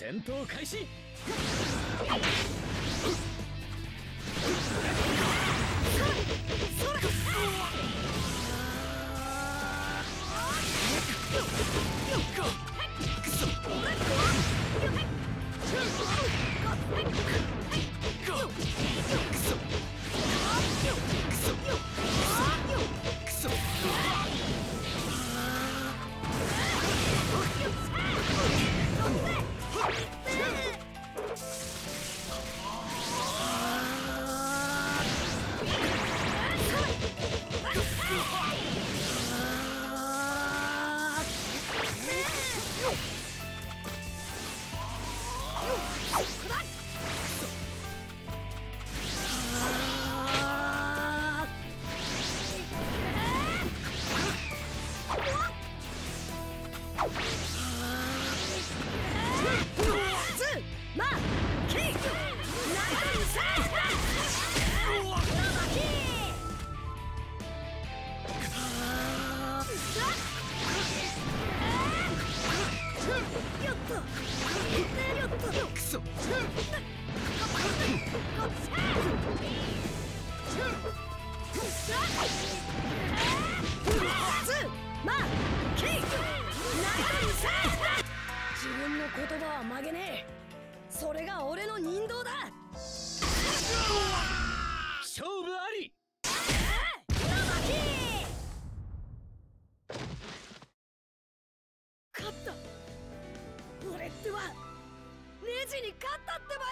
戦闘開始。自分の言葉は曲げねえ。それが俺の人道だ。った。俺ってはネジに勝ったってば